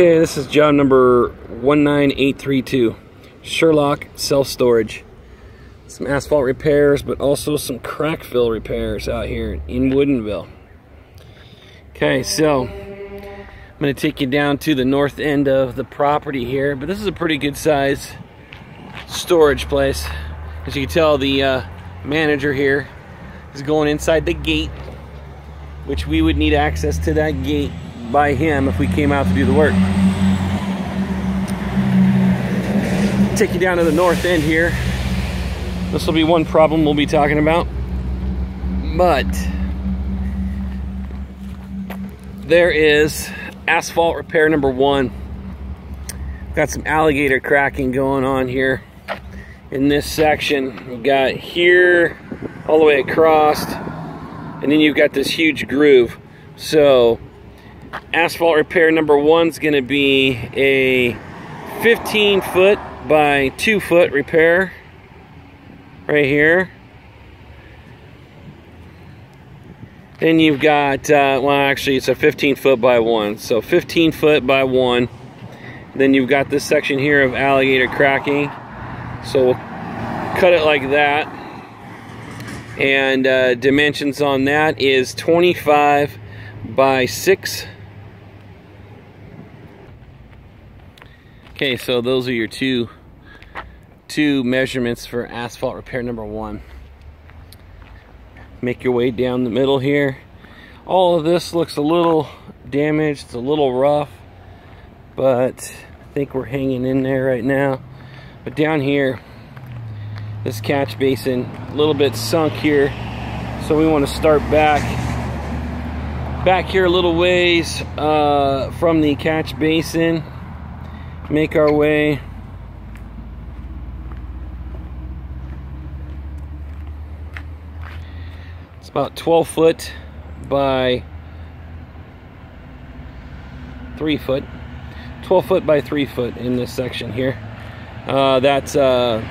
Okay, this is job number 19832. Sherlock self-storage. Some asphalt repairs, but also some crack fill repairs out here in Woodinville. Okay, so I'm going to take you down to the north end of the property here, but this is a pretty good size storage place. As you can tell, the uh, manager here is going inside the gate, which we would need access to that gate by him if we came out to do the work. Take you down to the north end here. This will be one problem we'll be talking about. But there is asphalt repair number one. Got some alligator cracking going on here in this section. We got here all the way across, and then you've got this huge groove. So asphalt repair number one is going to be a 15 foot by 2 foot repair right here. Then you've got, uh, well actually it's a 15 foot by 1. So 15 foot by 1. Then you've got this section here of alligator cracking. So we'll cut it like that. And uh, dimensions on that is 25 by 6 Okay, so those are your two two measurements for asphalt repair number one. Make your way down the middle here. All of this looks a little damaged, it's a little rough, but I think we're hanging in there right now. But down here, this catch basin, a little bit sunk here, so we want to start back back here a little ways uh, from the catch basin make our way. It's about 12 foot by 3 foot. 12 foot by 3 foot in this section here. Uh, that's uh,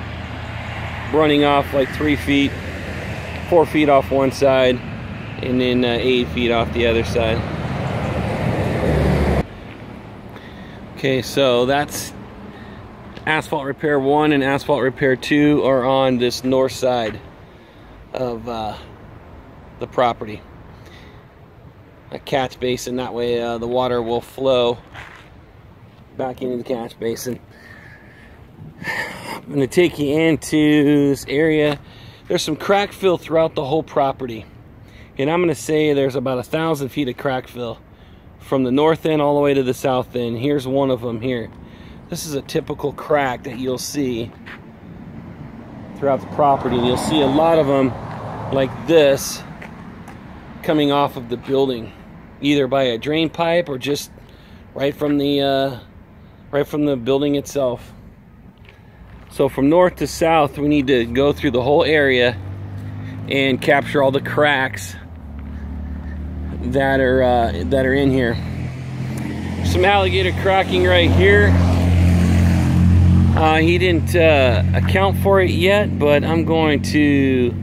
running off like 3 feet 4 feet off one side and then uh, 8 feet off the other side Okay, so that's asphalt repair one and asphalt repair two are on this north side of uh, the property. A catch basin, that way uh, the water will flow back into the catch basin. I'm to take you into this area. There's some crack fill throughout the whole property. And I'm going to say there's about a thousand feet of crack fill from the north end all the way to the south end. Here's one of them here. This is a typical crack that you'll see throughout the property. You'll see a lot of them like this coming off of the building, either by a drain pipe or just right from the uh, right from the building itself. So from north to south, we need to go through the whole area and capture all the cracks that are uh, that are in here. Some alligator cracking right here. Uh, he didn't uh, account for it yet, but I'm going to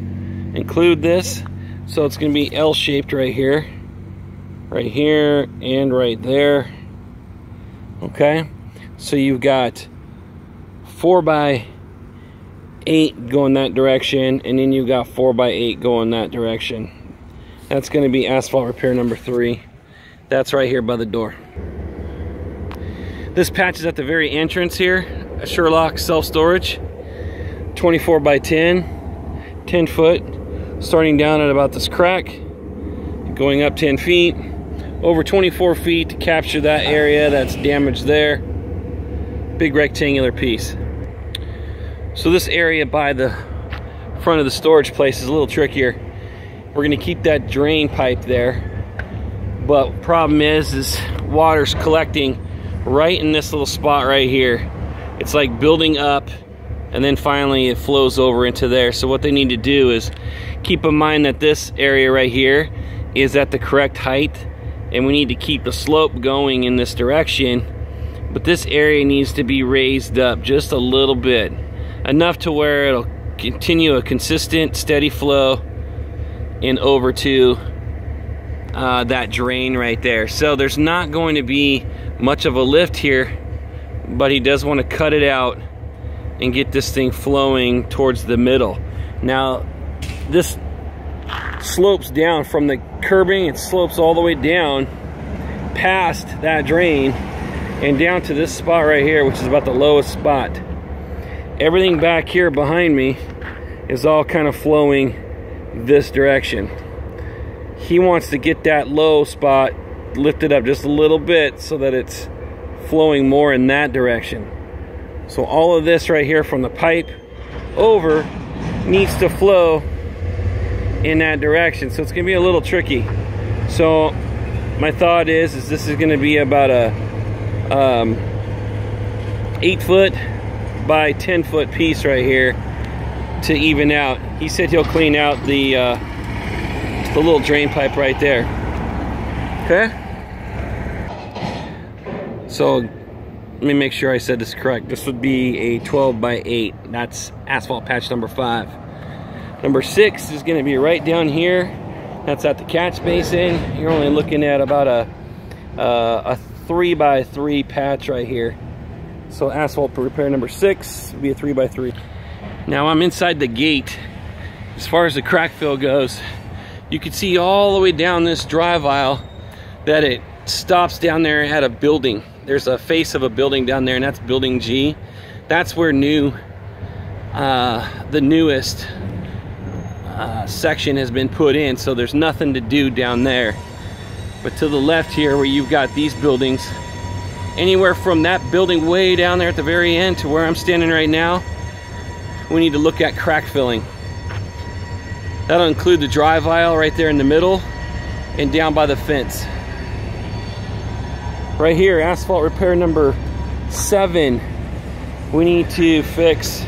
include this. So it's going to be L-shaped right here, right here, and right there. Okay, so you've got four by eight going that direction, and then you've got four by eight going that direction. That's to be asphalt repair number three. That's right here by the door. This patch is at the very entrance here. A Sherlock self-storage. 24 by 10. 10 foot. Starting down at about this crack. Going up 10 feet. Over 24 feet to capture that area that's damaged there. Big rectangular piece. So this area by the front of the storage place is a little trickier we're gonna keep that drain pipe there. But problem is, is water's collecting right in this little spot right here. It's like building up and then finally it flows over into there. So what they need to do is keep in mind that this area right here is at the correct height and we need to keep the slope going in this direction. But this area needs to be raised up just a little bit. Enough to where it'll continue a consistent, steady flow and over to uh, that drain right there. So there's not going to be much of a lift here, but he does want to cut it out and get this thing flowing towards the middle. Now, this slopes down from the curbing, it slopes all the way down past that drain and down to this spot right here, which is about the lowest spot. Everything back here behind me is all kind of flowing this direction. He wants to get that low spot lifted up just a little bit so that it's flowing more in that direction. So all of this right here from the pipe over needs to flow in that direction. So it's gonna be a little tricky. So my thought is, is this is gonna be about a um, eight foot by 10 foot piece right here to even out. He said he'll clean out the, uh, the little drain pipe right there. Okay? So let me make sure I said this correct. This would be a 12 by 8. That's asphalt patch number 5. Number 6 is going to be right down here. That's at the catch basin. You're only looking at about a, uh, a 3 by 3 patch right here. So asphalt repair number 6 would be a 3 by 3. Now I'm inside the gate. As far as the crack fill goes, you can see all the way down this drive aisle that it stops down there at a building. There's a face of a building down there and that's building G. That's where new, uh, the newest uh, section has been put in. So there's nothing to do down there. But to the left here where you've got these buildings, anywhere from that building way down there at the very end to where I'm standing right now, we need to look at crack filling. That'll include the drive aisle right there in the middle and down by the fence. Right here, asphalt repair number seven. We need to fix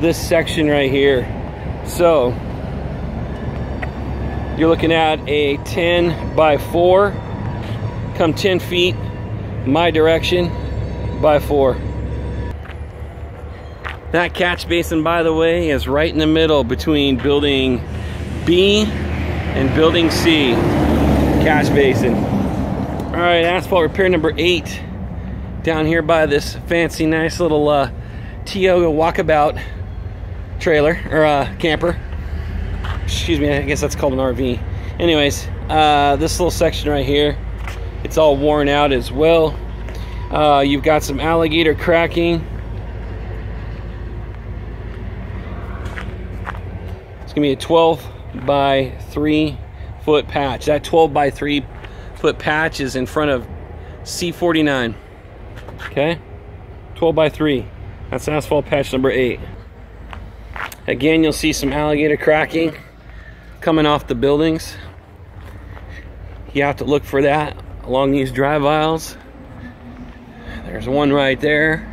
this section right here. So, you're looking at a 10 by 4, come 10 feet my direction by 4. That catch basin, by the way, is right in the middle between building B and building C. Catch basin. All right, asphalt repair number 8 down here by this fancy, nice little uh, Tioga walkabout trailer or uh, camper excuse me, I guess that's called an RV. Anyways, uh, this little section right here, it's all worn out as well. Uh, you've got some alligator cracking. It's gonna be a 12 by 3 foot patch. That 12 by 3 foot patch is in front of C49. Okay? 12 by 3. That's asphalt patch number 8. Again, you'll see some alligator cracking coming off the buildings. You have to look for that along these drive aisles. There's one right there.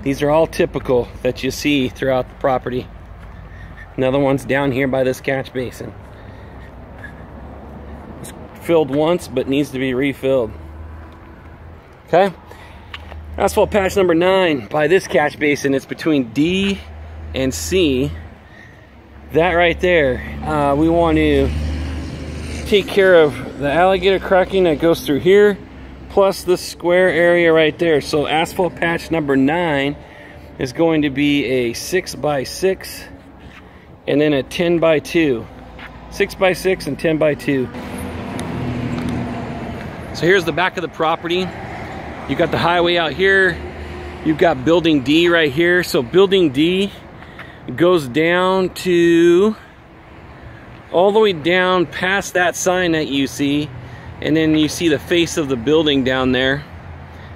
These are all typical that you see throughout the property. Another one's down here by this catch basin. It's filled once, but needs to be refilled. Okay? Asphalt patch number nine by this catch basin. It's between D and C that right there, uh, we want to take care of the alligator cracking that goes through here, plus the square area right there. So asphalt patch number nine is going to be a six by six and then a 10 by two. Six by six and 10 by two. So here's the back of the property. You got the highway out here. You've got building D right here. So building D goes down to all the way down past that sign that you see and then you see the face of the building down there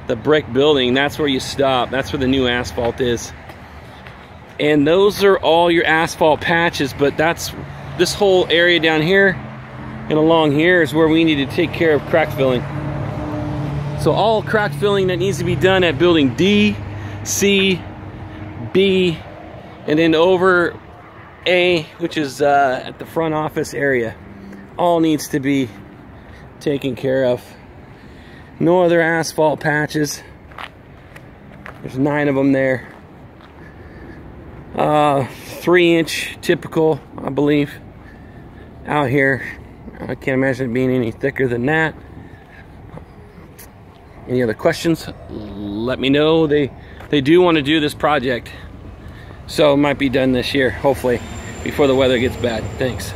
the brick building that's where you stop that's where the new asphalt is and those are all your asphalt patches but that's this whole area down here and along here is where we need to take care of crack filling so all crack filling that needs to be done at building D C B and then over A, which is uh, at the front office area, all needs to be taken care of. No other asphalt patches. There's nine of them there. Uh, three inch typical, I believe, out here. I can't imagine it being any thicker than that. Any other questions? Let me know. They they do want to do this project. So it might be done this year, hopefully, before the weather gets bad. Thanks.